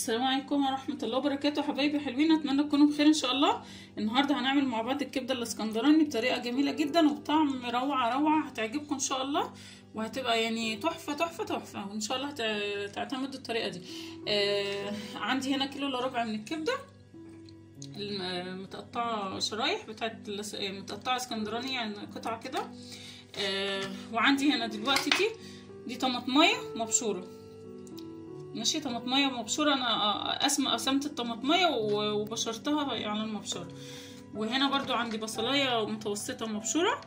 السلام عليكم ورحمة الله وبركاته. حبايبي حلوين أتمنى تكونوا بخير إن شاء الله. النهارده هنعمل مع بعض الكبدة الإسكندراني بطريقة جميلة جدا وبطعم روعة روعة. هتعجبكم إن شاء الله. وهتبقى يعني تحفة تحفة تحفة. وإن شاء الله تعتمدوا الطريقة دي. آه عندي هنا كيلو إلا ربع من الكبدة. الم- متقطعه شرايح بتاعت الإس- متقطعة إسكندراني يعني قطعة كده. آه وعندي هنا دلوقتي دي دي طماطمايه مبشورة. ماشي طماطمية مبشورة أنا اسم قسمت الطماطمية و- وبشرتها على المبشرة وهنا برضو عندي بصلاية متوسطة مبشورة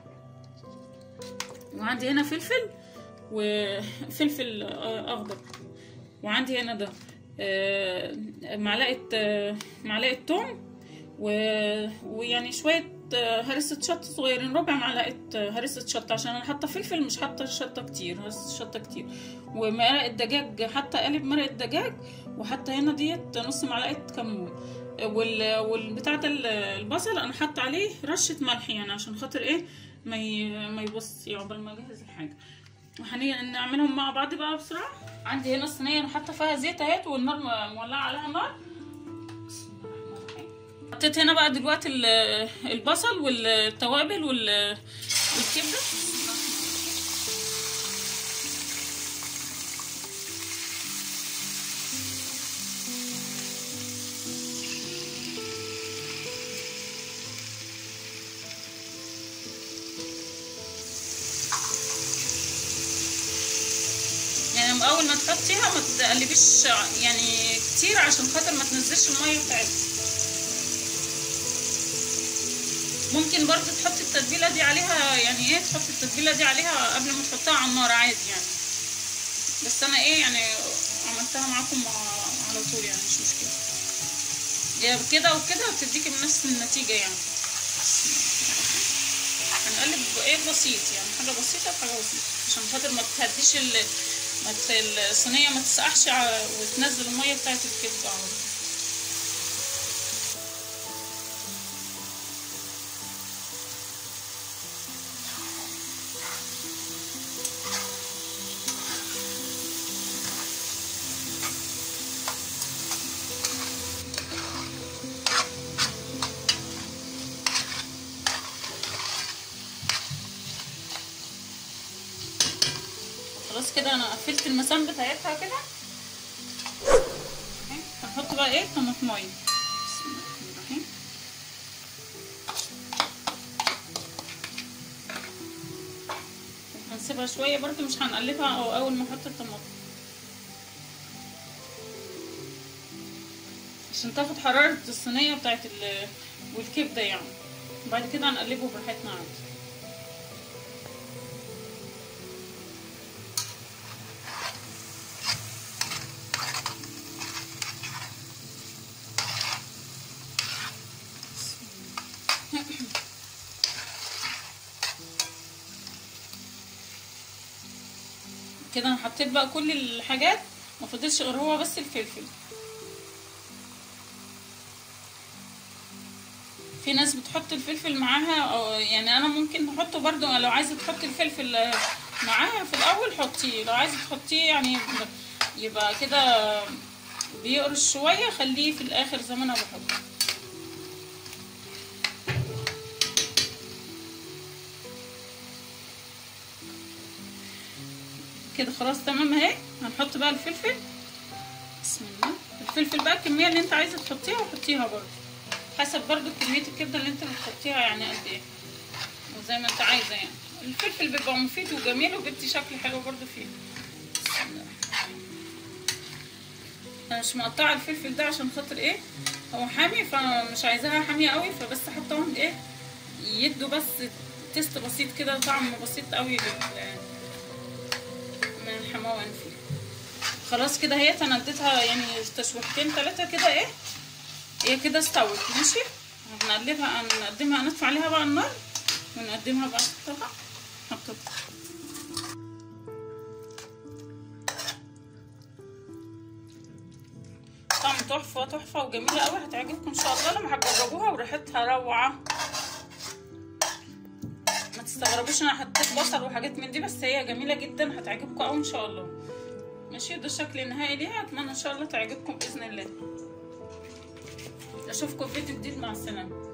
وعندي هنا فلفل وفلفل أخضر. وعندي هنا ده آه، معلقة آه، معلقة توم ويعني شوية هرسة شطة صغيرين ربع معلقة هرسة شطة عشان أنا حاطة فلفل مش حاطة شطة كتير هرسة شطة كتير. ومرقة دجاج حتى قالب مرقة دجاج وحتى هنا ديت نص معلقة كمون وال والبتاع ده ال- البصل أنا حاطة عليه رشة ملح يعني عشان خاطر إيه؟ ما. ما يبص عقبال ما أجهز الحاجة. وهنيجي نعملهم مع بعض بقى بسرعة. عندي هنا الصينية أنا حاطة فيها زيت أهيت والنار مولعة عليها نار. حطيت هنا بقى دلوقتي ال- البصل والتوابل وال- والكبدة بسم الله الرحمن الرحيم. يعني أول ما تحطيها ما تقلبيش يعني كتير عشان خاطر ما تنزلش المية بتاعتها ممكن برضو تحطي التتبيلة دي عليها يعني إيه تحطي التتبيلة دي عليها قبل ما تحطها على النار عادي يعني. بس أنا إيه يعني عملتها معاكم مع- على طول يعني مش مشكلة. هي كده وكده بتديكي نفس النتيجة يعني. هنقلب إيه بسيط يعني حاجة بسيطة بحاجه بسيطة. عشان خاطر ما تهديش ال الصينية ما تسقحش ع- وتنزل المية بتاعت الكبده على طول. خلاص كده أنا قفلت المسام بتاعتها كده. هنحط بقى إيه؟ الرحمن الرحيم هنسيبها شوية برضو مش هنقلبها أو أول ما أحط الطماطم. عشان تاخد حرارة الصينية بتاعت ال والكبدة يعني. بعد كده هنقلبه براحتنا عادي. كده أنا حطيت بقى كل الحاجات ما فضلش غير هو بس الفلفل. في ناس بتحط الفلفل معاها أو يعني أنا ممكن أحطه برضو لو عايزة تحطي الفلفل معاها في الأول حطيه لو عايزة تحطيه يعني يبقى كده بيقرش شوية خليه في الآخر زي ما أنا بحطه كده خلاص تمام اهي. هنحط بقى الفلفل. بسم الله. الفلفل بقى الكمية اللي انت عايزة تحطيها وحطيها برضو حسب برضو كمية الكبدة اللي انت بتحطيها يعني قد إيه. وزي ما انت عايزة يعني. الفلفل بيبقى مفيد وجميل وبيدي شكل حلو برضو فيه. بسم الله أنا مش مقطعة الفلفل ده عشان خاطر إيه؟ هو حامي فمش عايزاها حامية قوي فبس احطهم إيه يدوا بس تيست بسيط كده طعم بسيط قوي من الحموان فيه خلاص كده هي أنا اديتها يعني تشويحتين ثلاثة كده إيه هي كده استوت. ماشي؟ هنقلبها هنقدمها هندفع عليها بقى النار ونقدمها بقى الطبق. حطيتها طعم تحفة تحفة وجميلة قوي هتعجبكم إن شاء الله. لما هتجربوها وريحتها روعة. ما تستغربوش أنا حطيت بصل وحاجات من دي بس هي جميلة جدا هتعجبكم قوي إن شاء الله. ماشي ده الشكل النهائي ليها أتمنى إن شاء الله تعجبكم بإذن الله. أشوفكم في فيديو جديد مع السلامة.